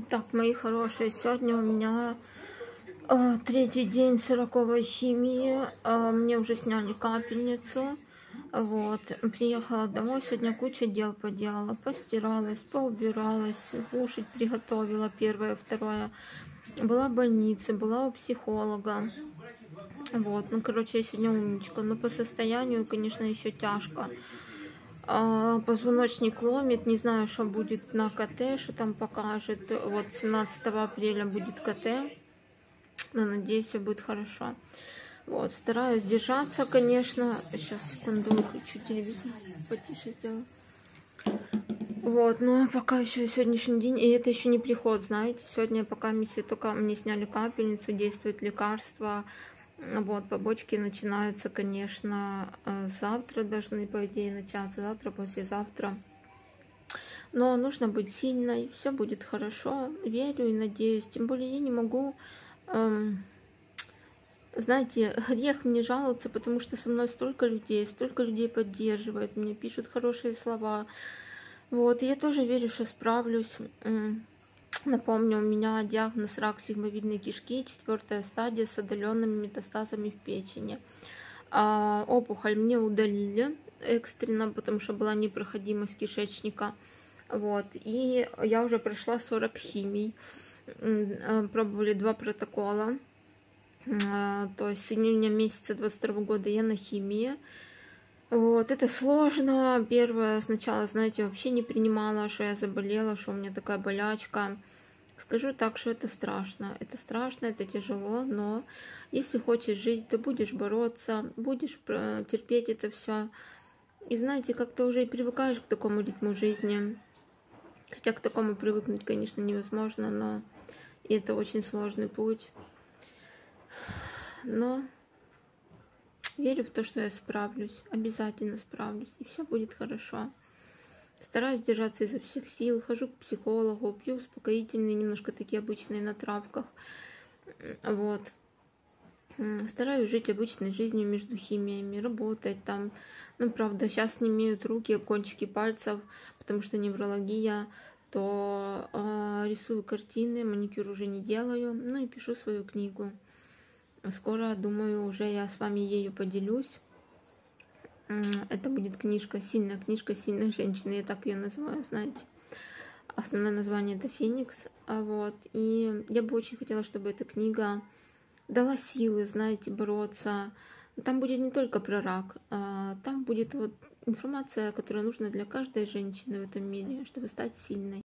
Итак, мои хорошие, сегодня у меня э, третий день сороковой химии. Э, мне уже сняли капельницу. Вот, приехала домой, сегодня куча дел поделала. Постиралась, поубиралась, кушать приготовила первое, второе. Была в больнице, была у психолога. Вот, ну, короче, я сегодня умничка. Но по состоянию, конечно, еще тяжко. А, позвоночник ломит, не знаю, что будет на КТ, что там покажет. Вот 17 апреля будет КТ, но надеюсь, все будет хорошо. Вот, стараюсь держаться, конечно. Сейчас, секунду, хочу телевизор потише сделать. Вот, но пока еще сегодняшний день, и это еще не приход, знаете, сегодня пока миссия только мне сняли капельницу, действует лекарство, вот, побочки начинаются, конечно, э, завтра должны, по идее, начаться, завтра, послезавтра. Но нужно быть сильной, все будет хорошо, верю и надеюсь. Тем более я не могу, эм, знаете, грех мне жаловаться, потому что со мной столько людей, столько людей поддерживает, мне пишут хорошие слова. Вот, и я тоже верю, что справлюсь. Напомню, у меня диагноз рак сигмовидной кишки, четвертая стадия с отдаленными метастазами в печени. А, опухоль мне удалили экстренно, потому что была непроходимость кишечника. Вот. И я уже прошла 40 химий. А, пробовали два протокола. А, то есть с июня месяца 22 года я на химии. Вот, это сложно. Первое, сначала, знаете, вообще не принимала, что я заболела, что у меня такая болячка. Скажу так, что это страшно. Это страшно, это тяжело, но если хочешь жить, то будешь бороться, будешь терпеть это все. И знаете, как-то уже и привыкаешь к такому ритму жизни. Хотя к такому привыкнуть, конечно, невозможно, но это очень сложный путь. Но Верю в то, что я справлюсь, обязательно справлюсь, и все будет хорошо. Стараюсь держаться изо всех сил, хожу к психологу, пью успокоительные, немножко такие обычные на травках. Вот. Стараюсь жить обычной жизнью между химиями, работать там. Ну, правда, сейчас не имеют руки, кончики пальцев, потому что неврология, то э, рисую картины, маникюр уже не делаю, ну и пишу свою книгу. Скоро, думаю, уже я с вами ею поделюсь. Это будет книжка, сильная книжка сильной женщины, я так ее называю, знаете. Основное название это Феникс. А вот. И я бы очень хотела, чтобы эта книга дала силы, знаете, бороться. Там будет не только про рак, а там будет вот информация, которая нужна для каждой женщины в этом мире, чтобы стать сильной.